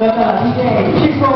Canta DJ Chico.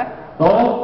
哎，